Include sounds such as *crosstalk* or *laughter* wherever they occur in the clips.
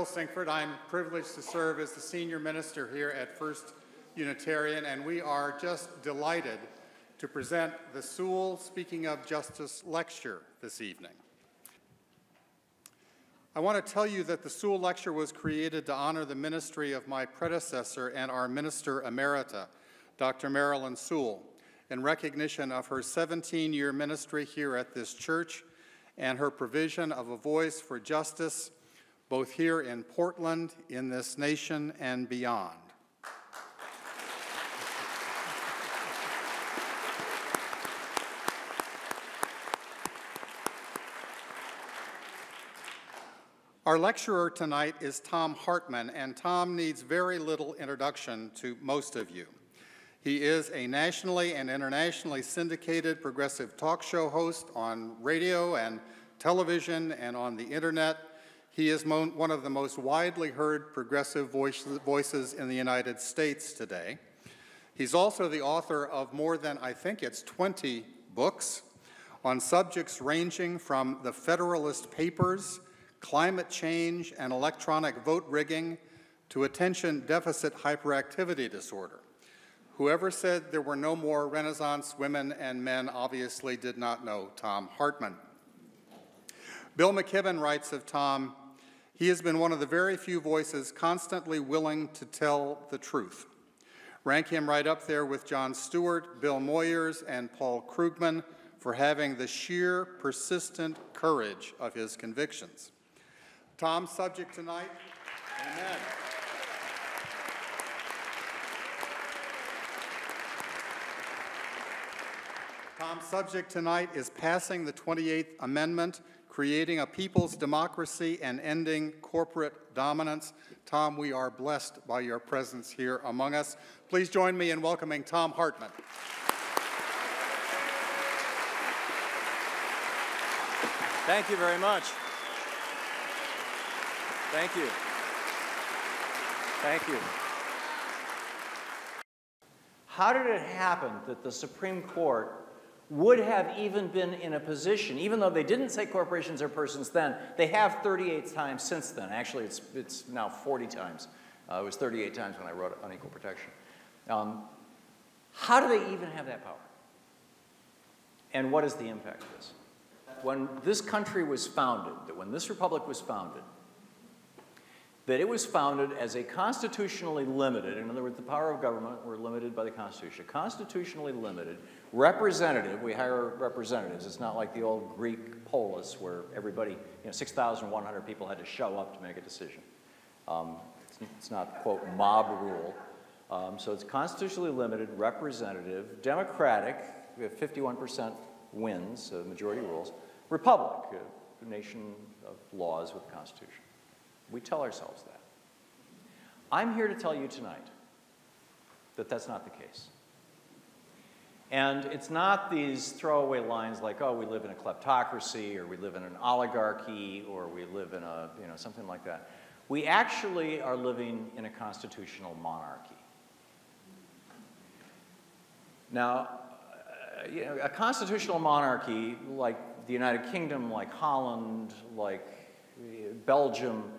Bill Sinkford. I'm privileged to serve as the senior minister here at First Unitarian, and we are just delighted to present the Sewell Speaking of Justice lecture this evening. I want to tell you that the Sewell Lecture was created to honor the ministry of my predecessor and our Minister Emerita, Dr. Marilyn Sewell, in recognition of her 17 year ministry here at this church and her provision of a voice for justice both here in Portland, in this nation, and beyond. Our lecturer tonight is Thom Hartmann, and Thom needs very little introduction to most of you. He is a nationally and internationally syndicated progressive talk show host on radio and television and on the internet, he is one of the most widely heard progressive voice voices in the United States today. He's also the author of more than, I think it's 20 books on subjects ranging from the Federalist Papers, climate change and electronic vote rigging, to attention deficit hyperactivity disorder. Whoever said there were no more Renaissance women and men obviously did not know Thom Hartmann. Bill McKibben writes of Thom, he has been one of the very few voices constantly willing to tell the truth. Rank him right up there with Jon Stewart, Bill Moyers, and Paul Krugman for having the sheer, persistent courage of his convictions. Thom's subject tonight, amen. Thom's subject tonight is passing the 28th Amendment creating a people's democracy and ending corporate dominance. Thom, we are blessed by your presence here among us. Please join me in welcoming Thom Hartmann. Thank you very much. Thank you. Thank you. How did it happen that the Supreme Court would have even been in a position, even though they didn't say corporations are persons then, they have 38 times since then. Actually, it's, it's now 40 times. Uh, it was 38 times when I wrote on equal protection. Um, how do they even have that power? And what is the impact of this? When this country was founded, that when this republic was founded, that it was founded as a constitutionally limited, in other words, the power of government were limited by the Constitution, constitutionally limited representative, we hire representatives. It's not like the old Greek polis where everybody, you know, 6,100 people had to show up to make a decision. Um, it's, it's, not, quote, mob rule. Um, so it's constitutionally limited, representative, democratic, we have 51% wins, uh, majority rules, republic, a nation of laws with a constitution. We tell ourselves that. I'm here to tell you tonight that that's not the case. And it's not these throwaway lines like, oh, we live in a kleptocracy, or we live in an oligarchy, or we live in a, you know, something like that. We actually are living in a constitutional monarchy. Now, uh, you know, a constitutional monarchy like the United Kingdom, like Holland, like uh, Belgium,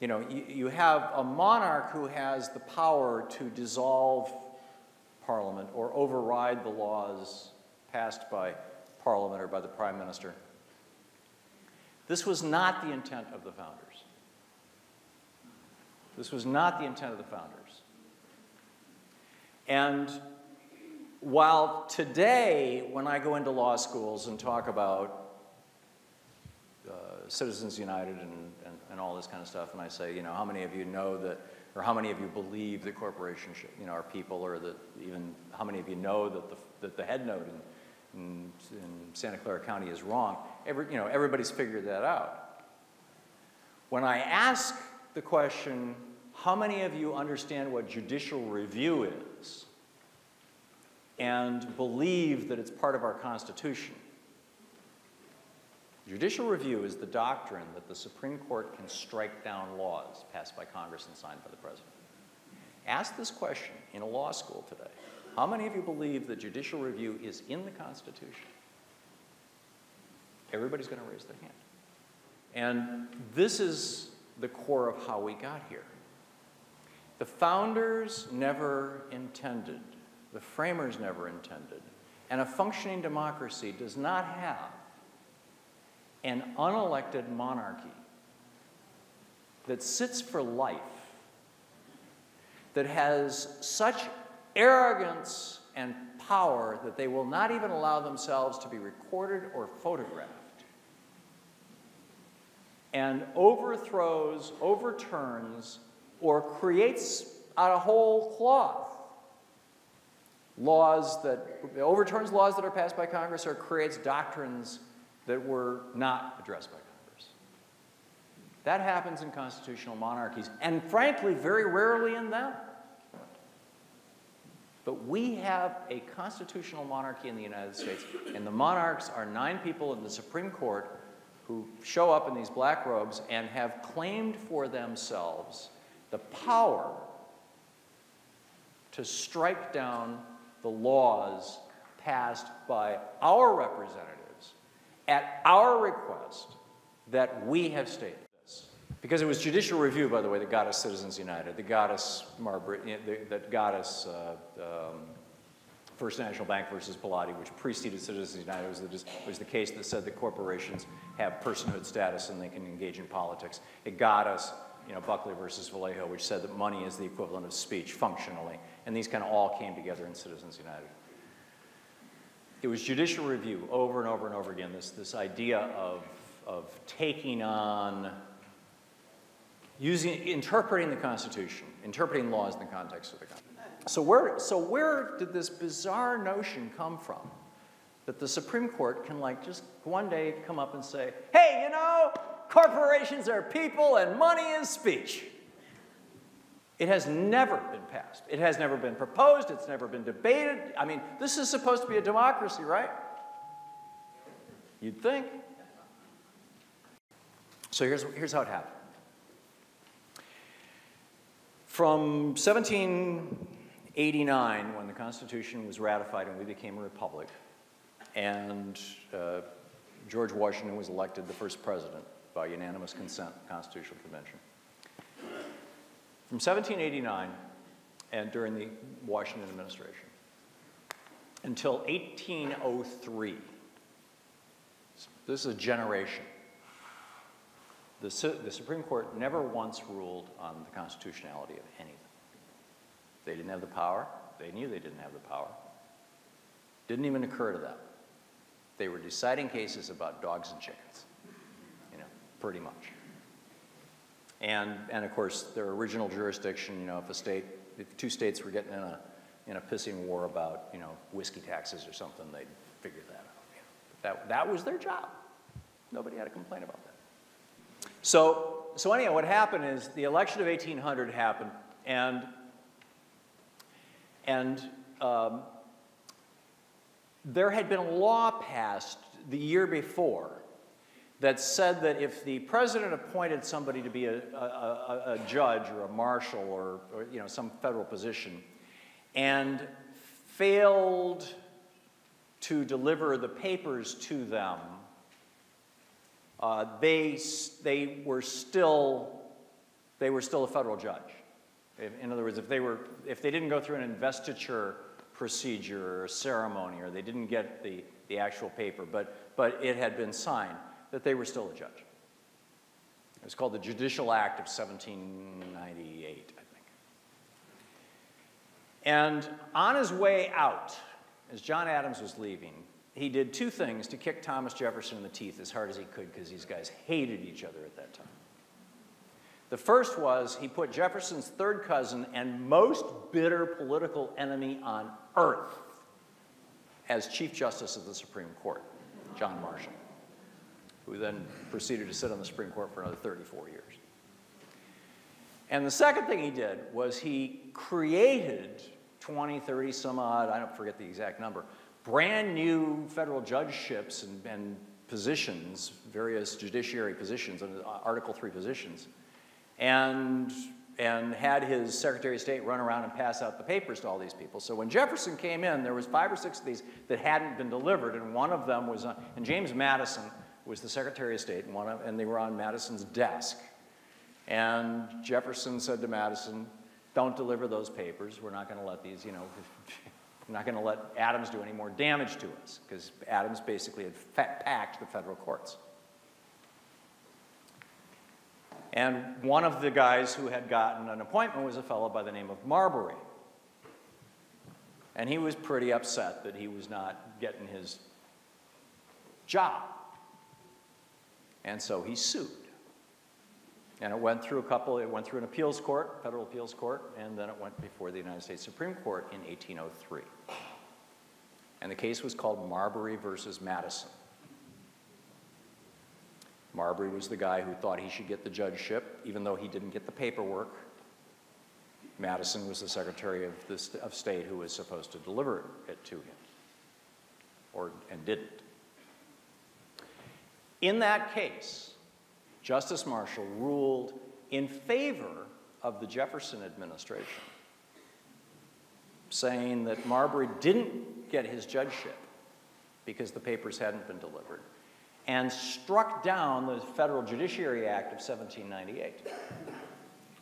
you know, you, you have a monarch who has the power to dissolve Parliament or override the laws passed by Parliament or by the Prime Minister. This was not the intent of the founders. This was not the intent of the founders. And while today, when I go into law schools and talk about uh, Citizens United and, and, all this kind of stuff, and I say, you know, how many of you know that or how many of you believe that corporations should, you know, are people, or that even how many of you know that the, that the head note in, in, in Santa Clara County is wrong? Every, you know, everybody's figured that out. When I ask the question, how many of you understand what judicial review is and believe that it's part of our Constitution? Judicial review is the doctrine that the Supreme Court can strike down laws passed by Congress and signed by the President. Ask this question in a law school today. How many of you believe that judicial review is in the Constitution? Everybody's going to raise their hand. And this is the core of how we got here. The founders never intended, the framers never intended, and a functioning democracy does not have an unelected monarchy that sits for life, that has such arrogance and power that they will not even allow themselves to be recorded or photographed, and overthrows, overturns, or creates out of whole cloth. Laws that overturns laws that are passed by Congress or creates doctrines that were not addressed by Congress. That happens in constitutional monarchies, and frankly, very rarely in them. But we have a constitutional monarchy in the United States, and the monarchs are nine people in the Supreme Court who show up in these black robes and have claimed for themselves the power to strike down the laws passed by our representatives at our request that we have stated this. Because it was judicial review, by the way, that got us Citizens United, that got us Marbury, that got us uh, um, First National Bank versus Bellotti, which preceded Citizens United, it was the, was the case that said that corporations have personhood status and they can engage in politics. It got us you know, Buckley versus Valeo, which said that money is the equivalent of speech functionally. And these kind of all came together in Citizens United. It was judicial review over and over and over again, this, this idea of, of taking on, using, interpreting the Constitution, interpreting laws in the context of the Constitution. So where, so where did this bizarre notion come from? That the Supreme Court can like just one day come up and say, hey, you know, corporations are people and money is speech. It has never been passed. It has never been proposed. It's never been debated. I mean, this is supposed to be a democracy, right? You'd think. So here's, here's how it happened. From 1789, when the Constitution was ratified and we became a republic, and uh, George Washington was elected the first president, by unanimous consent, Constitutional Convention. From 1789 and during the Washington administration until 1803, this is a generation, the, the Supreme Court never once ruled on the constitutionality of anything. They didn't have the power. They knew they didn't have the power. Didn't even occur to them. They were deciding cases about dogs and chickens you know, pretty much. And, and of course, their original jurisdiction, you know, if a state, if two states were getting in a, in a pissing war about, you know, whiskey taxes or something, they'd figure that out. That, that was their job. Nobody had a complaint about that. So, so anyhow, what happened is the election of 1800 happened, and, and um, there had been a law passed the year before that said that if the president appointed somebody to be a, a, a judge or a marshal or, or, you know, some federal position and failed to deliver the papers to them, uh, they, they, were still, they were still a federal judge. In other words, if they, were, if they didn't go through an investiture procedure or ceremony or they didn't get the, the actual paper, but, but it had been signed, that they were still a judge. It was called the Judicial Act of 1798, I think. And on his way out, as John Adams was leaving, he did two things to kick Thomas Jefferson in the teeth as hard as he could because these guys hated each other at that time. The first was he put Jefferson's third cousin and most bitter political enemy on earth as Chief Justice of the Supreme Court, John Marshall who then proceeded to sit on the Supreme Court for another 34 years. And the second thing he did was he created 20, 30 some odd, I don't forget the exact number, brand new federal judgeships and, and positions, various judiciary positions, and uh, Article 3 positions, and, and had his Secretary of State run around and pass out the papers to all these people. So when Jefferson came in, there was five or six of these that hadn't been delivered, and one of them was, uh, and James Madison was the Secretary of State, and, of, and they were on Madison's desk. And Jefferson said to Madison, don't deliver those papers. We're not going to let these, you know, *laughs* we're not going to let Adams do any more damage to us, because Adams basically had packed the federal courts. And one of the guys who had gotten an appointment was a fellow by the name of Marbury. And he was pretty upset that he was not getting his job. And so he sued. And it went through a couple, it went through an appeals court, federal appeals court, and then it went before the United States Supreme Court in 1803. And the case was called Marbury versus Madison. Marbury was the guy who thought he should get the judgeship, even though he didn't get the paperwork. Madison was the Secretary of, the, of State who was supposed to deliver it to him, or, and didn't. In that case, Justice Marshall ruled in favor of the Jefferson administration, saying that Marbury didn't get his judgeship because the papers hadn't been delivered, and struck down the Federal Judiciary Act of 1798.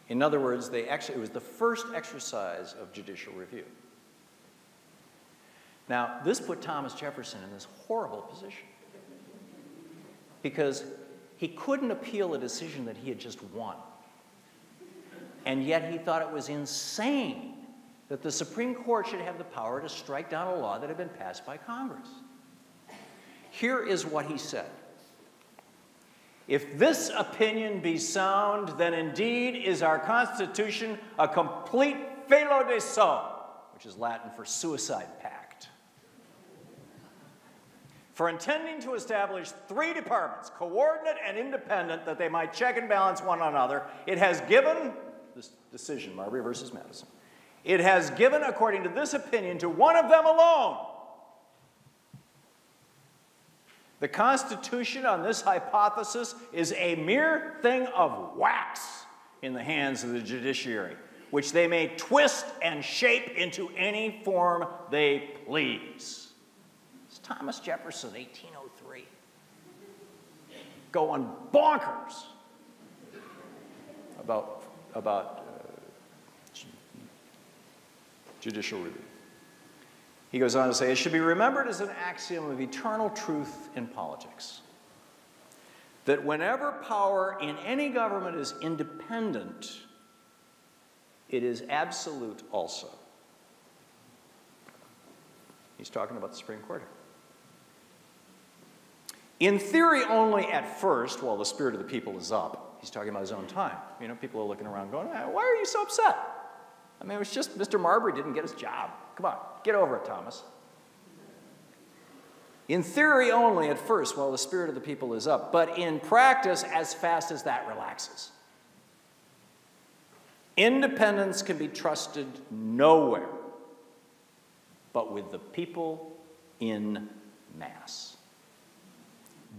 In other words, they it was the first exercise of judicial review. Now, this put Thomas Jefferson in this horrible position because he couldn't appeal a decision that he had just won. And yet he thought it was insane that the Supreme Court should have the power to strike down a law that had been passed by Congress. Here is what he said if this opinion be sound, then indeed is our Constitution a complete felo de se, which is Latin for suicide pact. For intending to establish three departments, coordinate and independent, that they might check and balance one another, it has given, this decision, Marbury versus Madison, it has given, according to this opinion, to one of them alone The Constitution on this hypothesis is a mere thing of wax in the hands of the judiciary, which they may twist and shape into any form they please. Thomas Jefferson, 1803, going bonkers about, about uh, judicial review. He goes on to say, it should be remembered as an axiom of eternal truth in politics that whenever power in any government is independent, it is absolute also. He's talking about the Supreme Court In theory only at first, while the spirit of the people is up, he's talking about his own time. You know, people are looking around going, why are you so upset? I mean, it was just Mr. Marbury didn't get his job. Come on, get over it, Thomas. In theory only at first, while the spirit of the people is up, but in practice, as fast as that relaxes. Independence can be trusted nowhere but with the people in mass.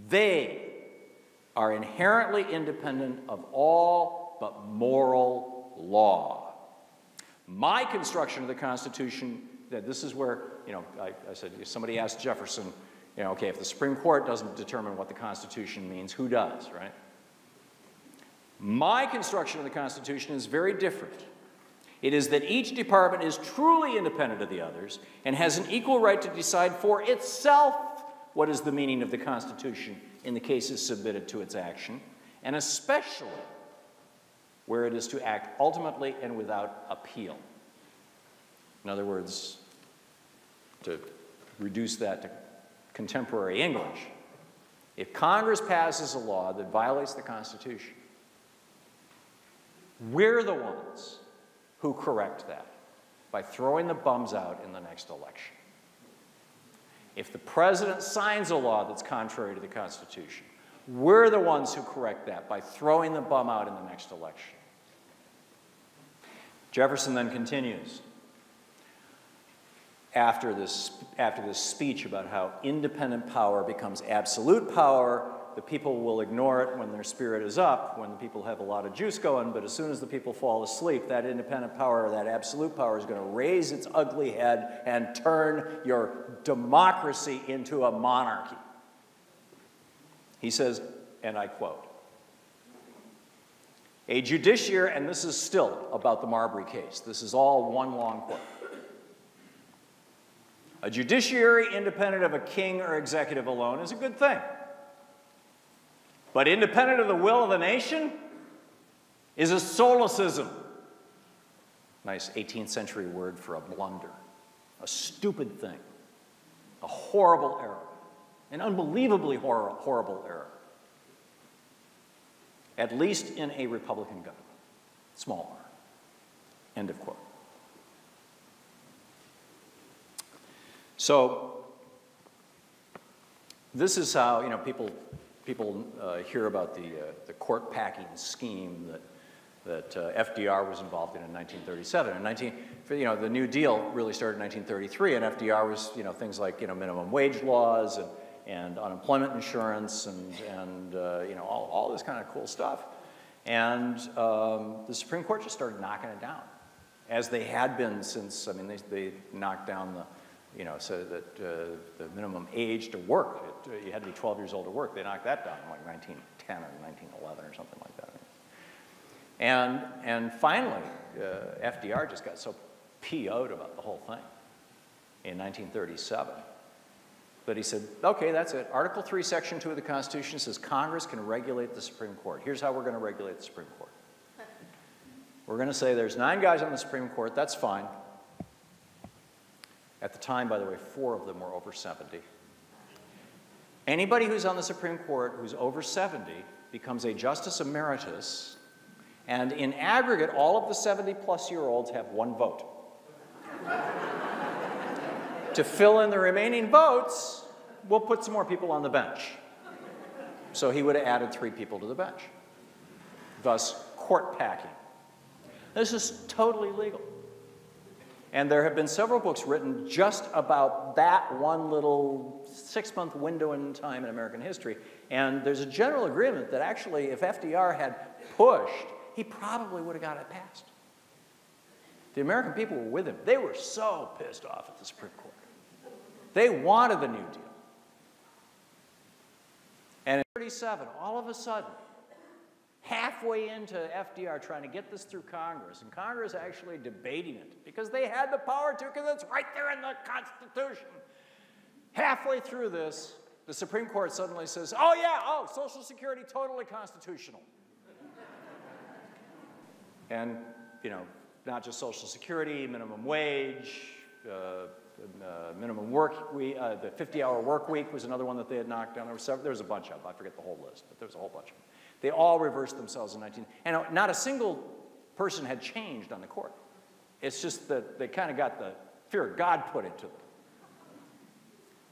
They are inherently independent of all but moral law. My construction of the Constitution, that this is where, you know, I, I said, if somebody asked Jefferson, you know, okay, if the Supreme Court doesn't determine what the Constitution means, who does, right? My construction of the Constitution is very different. It is that each department is truly independent of the others and has an equal right to decide for itself what is the meaning of the Constitution in the cases submitted to its action, and especially where it is to act ultimately and without appeal. In other words, to reduce that to contemporary English, if Congress passes a law that violates the Constitution, we're the ones who correct that by throwing the bums out in the next election. If the president signs a law that's contrary to the Constitution, we're the ones who correct that by throwing the bum out in the next election. Jefferson then continues after this, after this speech about how independent power becomes absolute power. The people will ignore it when their spirit is up, when the people have a lot of juice going, but as soon as the people fall asleep, that independent power, that absolute power, is going to raise its ugly head and turn your democracy into a monarchy. He says, and I quote, A judiciary, and this is still about the Marbury case, this is all one long quote. A judiciary independent of a king or executive alone is a good thing. But independent of the will of the nation is a solecism. Nice 18th century word for a blunder, a stupid thing, a horrible error, an unbelievably hor- horrible error. At least in a Republican government. Small r. End of quote. So, this is how, you know, people, people uh, hear about the, uh, the court packing scheme that, that uh, FDR was involved in in 1937. In 19, you know, the New Deal really started in 1933, and FDR was, you know, things like, you know, minimum wage laws and, and unemployment insurance and, and uh, you know, all, all this kind of cool stuff. And um, the Supreme Court just started knocking it down, as they had been since, I mean, they, they knocked down the, you know, so that uh, the minimum age to work, it, uh, you had to be 12 years old to work. They knocked that down in like 1910 or 1911 or something like that. And, and finally, uh, FDR just got so PO'd about the whole thing in 1937 that he said, okay, that's it. Article 3, Section 2 of the Constitution says Congress can regulate the Supreme Court. Here's how we're going to regulate the Supreme Court. *laughs* We're going to say there's nine guys on the Supreme Court, that's fine. At the time, by the way, four of them were over 70. Anybody who's on the Supreme Court who's over 70 becomes a Justice Emeritus, and in aggregate, all of the 70 plus year olds have one vote. *laughs* to fill in the remaining votes, we'll put some more people on the bench. So he would have added three people to the bench, thus, court packing. This is totally legal. And there have been several books written just about that one little six month window in time in American history. And there's a general agreement that actually, if FDR had pushed, he probably would have got it passed. The American people were with him. They were so pissed off at the Supreme Court. They wanted the New Deal. And in 37, all of a sudden, halfway into FDR trying to get this through Congress, and Congress actually debating it because they had the power to, because it's right there in the Constitution. Halfway through this, the Supreme Court suddenly says, oh, yeah, oh, Social Security totally constitutional. and, you know, not just Social Security, minimum wage, uh, uh, minimum work week, uh, the 50 hour work week was another one that they had knocked down. There was, several, there was a bunch of them. I forget the whole list, but there was a whole bunch of them. They all reversed themselves in 19. And not a single person had changed on the court. It's just that they kind of got the fear of God put into them.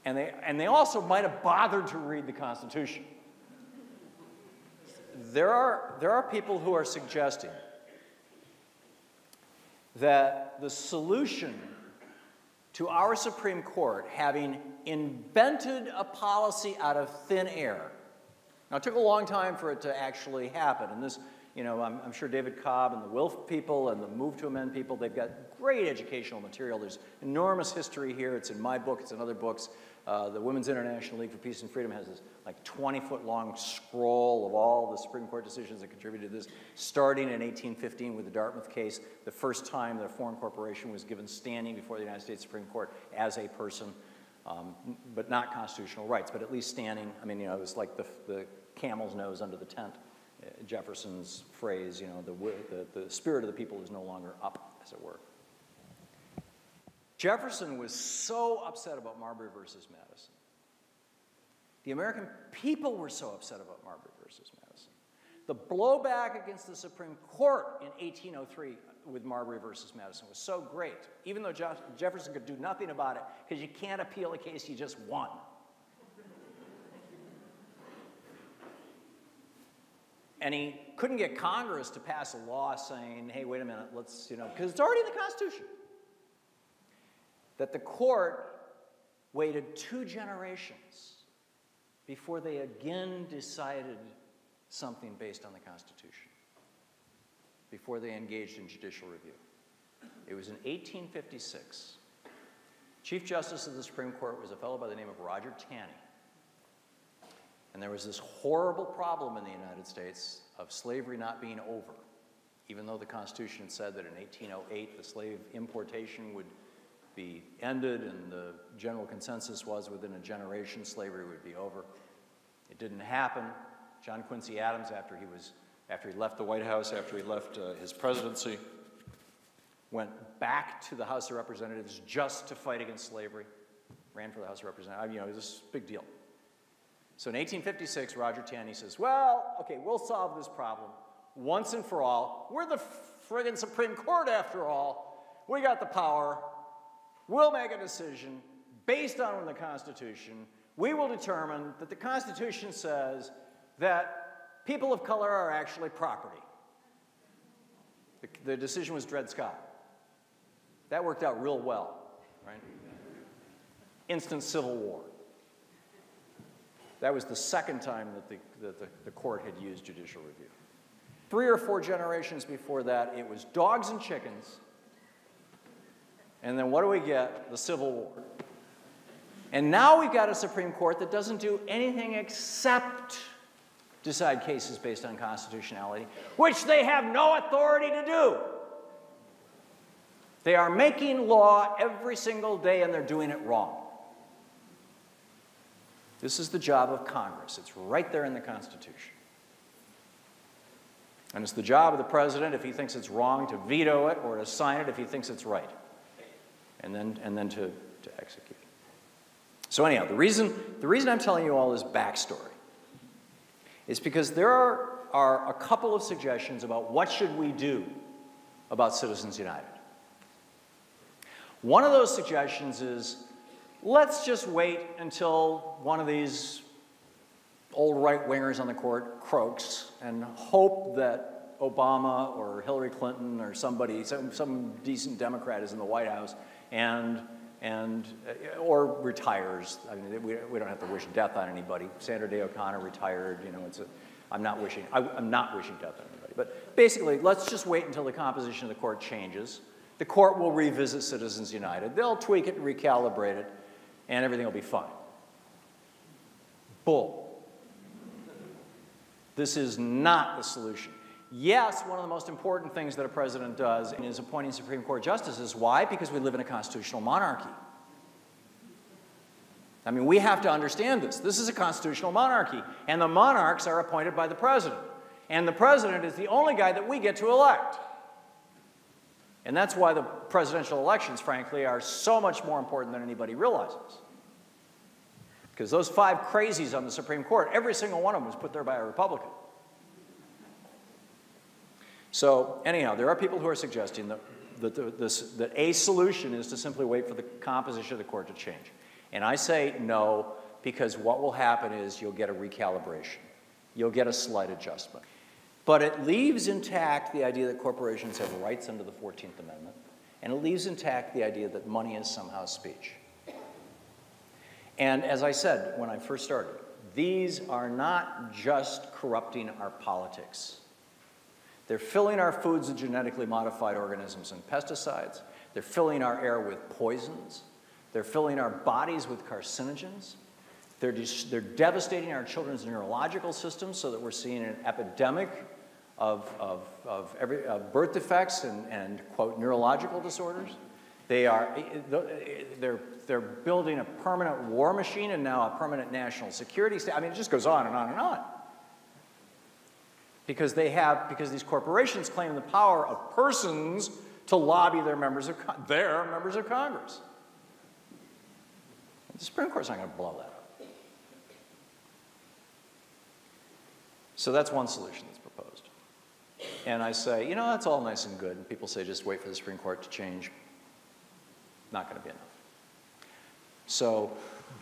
And they, and they also might have bothered to read the Constitution. There are, there are people who are suggesting that the solution to our Supreme Court having invented a policy out of thin air now, it took a long time for it to actually happen. And this, you know, I'm, I'm, sure David Cobb and the WILPF people and the Move to Amend people, they've got great educational material. There's enormous history here. It's in my book, it's in other books. Uh, the Women's International League for Peace and Freedom has this like 20 foot long scroll of all the Supreme Court decisions that contributed to this, starting in 1815 with the Dartmouth case, the first time that a foreign corporation was given standing before the United States Supreme Court as a person um, but not constitutional rights, but at least standing. I mean, you know, it was like the, the camel's nose under the tent. Uh, Jefferson's phrase, you know, the, the, the spirit of the people is no longer up, as it were. Jefferson was so upset about Marbury versus Madison. The American people were so upset about Marbury versus Madison. The blowback against the Supreme Court in 1803 with Marbury versus Madison was so great, even though Jefferson could do nothing about it, because you can't appeal a case you just won. and he couldn't get Congress to pass a law saying, hey, wait a minute, let's, you know, because it's already in the Constitution. That the court waited two generations before they again decided something based on the Constitution before they engaged in judicial review. It was in 1856. Chief Justice of the Supreme Court was a fellow by the name of Roger Taney. And there was this horrible problem in the United States of slavery not being over. Even though the Constitution said that in 1808 the slave importation would be ended and the general consensus was within a generation slavery would be over. It didn't happen. John Quincy Adams, after he, was, after he left the White House, after he left uh, his presidency, went back to the House of Representatives just to fight against slavery, ran for the House of Representatives. You know, it was a big deal. So in 1856, Roger Taney says, Well, okay, we'll solve this problem once and for all. We're the friggin' Supreme Court after all. We got the power. We'll make a decision based on the Constitution. We will determine that the Constitution says that people of color are actually property. The, the decision was Dred Scott. That worked out real well, right? Instant civil war. That was the second time that the, that the, the court had used judicial review. Three or four generations before that, it was dogs and chickens. And then what do we get? The Civil War. And now we've got a Supreme Court that doesn't do anything except decide cases based on constitutionality, which they have no authority to do. They are making law every single day and they're doing it wrong. This is the job of Congress. It's right there in the Constitution. And it's the job of the president, if he thinks it's wrong, to veto it or to sign it if he thinks it's right, and then, and then to, to execute. So, anyhow, the reason, the reason I'm telling you all this backstory is because there are, are a couple of suggestions about what should we do about Citizens United. One of those suggestions is let's just wait until one of these old right wingers on the court croaks and hope that Obama or Hillary Clinton or somebody, some, some decent Democrat is in the White House and, and uh, or retires. I mean, we, we don't have to wish death on anybody. Sandra Day O'Connor retired. You know, it's a, I'm not wishing, I, I'm not wishing death on anybody. But basically, let's just wait until the composition of the court changes. The court will revisit Citizens United. They'll tweak it and recalibrate it, and everything will be fine. Bull. This is not the solution. Yes, one of the most important things that a president does is appointing Supreme Court justices. Why? Because we live in a constitutional monarchy. I mean, we have to understand this. This is a constitutional monarchy, and the monarchs are appointed by the president. And the president is the only guy that we get to elect. And that's why the presidential elections, frankly, are so much more important than anybody realizes. Because those five crazies on the Supreme Court, every single one of them was put there by a Republican. So, anyhow, there are people who are suggesting that, that, the, this, that a solution is to simply wait for the composition of the court to change. And I say no, because what will happen is you'll get a recalibration, you'll get a slight adjustment. But it leaves intact the idea that corporations have rights under the 14th Amendment, and it leaves intact the idea that money is somehow speech. And as I said when I first started, these are not just corrupting our politics. They're filling our foods with genetically modified organisms and pesticides. They're filling our air with poisons. They're filling our bodies with carcinogens. They're, they're devastating our children's neurological systems so that we're seeing an epidemic of, of, of, every, of birth defects and, and, quote, neurological disorders. They are, eh, eh, eh, they're, they're building a permanent war machine and now a permanent national security state. I mean, it just goes on and on and on. Because they have, because these corporations claim the power of persons to lobby their members of, their members of Congress. The Supreme Court's not going to blow that up. So that's one solution that's proposed. And I say, you know, that's all nice and good. And people say, just wait for the Supreme Court to change. Not going to be enough. So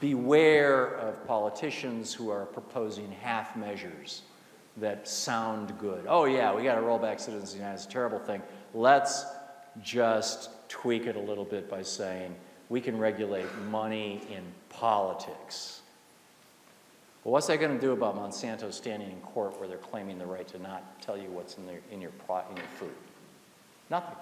beware of politicians who are proposing half measures that sound good. Oh, yeah, we got to roll back Citizens United. It's a terrible thing. Let's just tweak it a little bit by saying we can regulate money in politics. Well, what's that going to do about Monsanto standing in court where they're claiming the right to not tell you what's in, their, in, your, in your food? Nothing.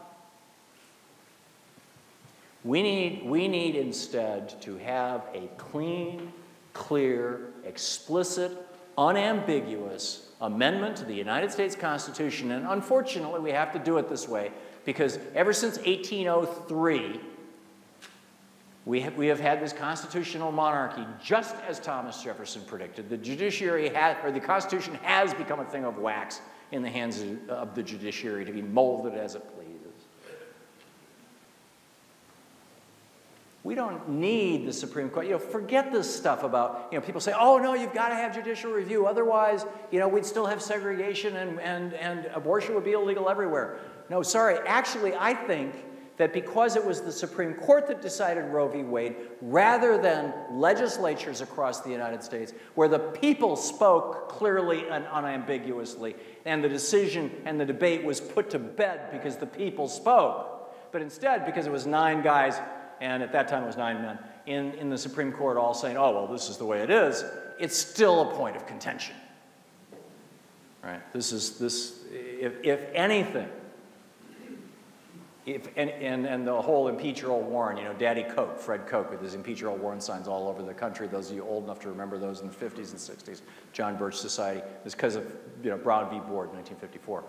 We need, we need instead to have a clean, clear, explicit unambiguous amendment to the United States Constitution. And unfortunately, we have to do it this way because ever since 1803, we have, we have had this constitutional monarchy, just as Thomas Jefferson predicted. The judiciary had, or the Constitution has become a thing of wax in the hands of, of the judiciary to be molded as it pleases. We don't need the Supreme Court. You know, forget this stuff about, you know, people say, oh, no, you've got to have judicial review. Otherwise, you know, we'd still have segregation and, and, and abortion would be illegal everywhere. No, sorry. Actually, I think that because it was the Supreme Court that decided Roe v. Wade, rather than legislatures across the United States, where the people spoke clearly and unambiguously, and the decision and the debate was put to bed because the people spoke, but instead because it was nine guys, and at that time it was nine men, in, in the Supreme Court all saying, oh, well, this is the way it is, it's still a point of contention. Right? This is, this, if, if anything, if, and, and, and the whole impeach Earl Warren, you know, Daddy Koch, Fred Koch, with his impeach Earl Warren signs all over the country. Those of you old enough to remember those in the 50s and 60s, John Birch Society, is because of, you know, Brown v. Board, 1954.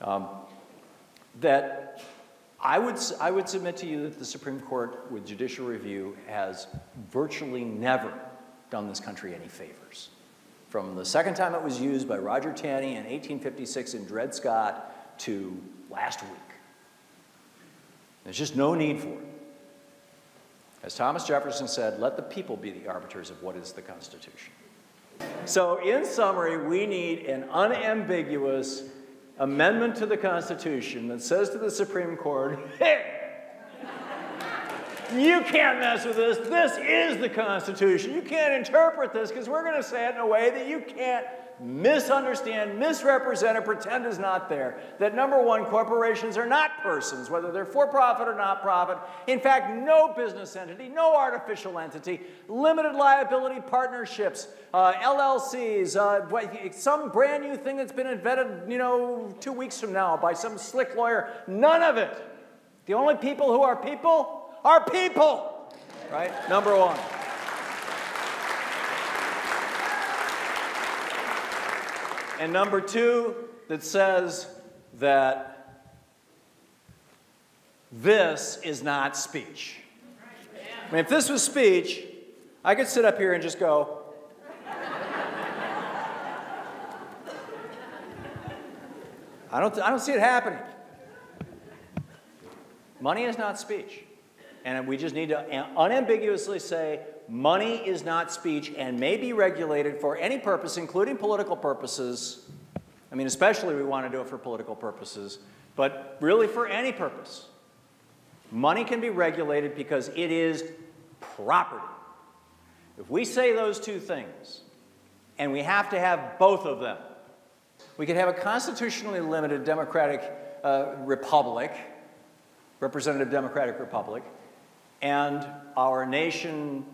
Um, that I would, I would submit to you that the Supreme Court, with judicial review, has virtually never done this country any favors. From the second time it was used by Roger Taney in 1856 in Dred Scott to last week. There's just no need for it. As Thomas Jefferson said, let the people be the arbiters of what is the Constitution. So, in summary, we need an unambiguous amendment to the Constitution that says to the Supreme Court, hey, you can't mess with this. This is the Constitution. You can't interpret this because we're going to say it in a way that you can't misunderstand, misrepresent, or pretend is not there. That number one, corporations are not persons, whether they're for profit or not profit. In fact, no business entity, no artificial entity, limited liability partnerships, uh, LLCs, uh, some brand new thing that's been invented, you know, two weeks from now by some slick lawyer. None of it. The only people who are people are people, right? Number one. And number two, that says that this is not speech. I mean, if this was speech, I could sit up here and just go, I don't, I don't see it happening. Money is not speech. And we just need to unambiguously say money is not speech and may be regulated for any purpose, including political purposes. I mean, especially we want to do it for political purposes, but really for any purpose. Money can be regulated because it is property. If we say those two things, and we have to have both of them, we could have a constitutionally limited democratic uh, republic, representative democratic republic, and our nation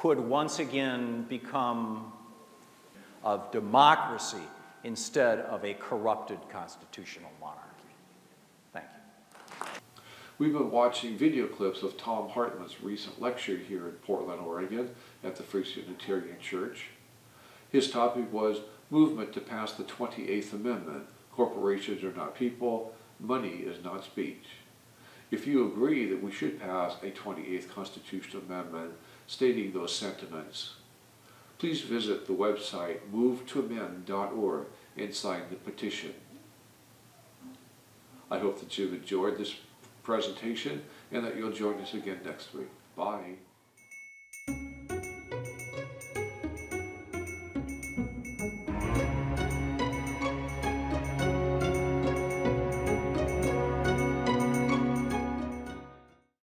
could once again become of democracy instead of a corrupted constitutional monarchy. Thank you. We've been watching video clips of Thom Hartmann's recent lecture here in Portland, Oregon at the Free Unitarian Church. His topic was Movement to Pass the 28th Amendment. Corporations are not people, money is not speech. If you agree that we should pass a 28th Constitutional Amendment, stating those sentiments. Please visit the website movetoamend.org and sign the petition. I hope that you've enjoyed this presentation and that you'll join us again next week. Bye.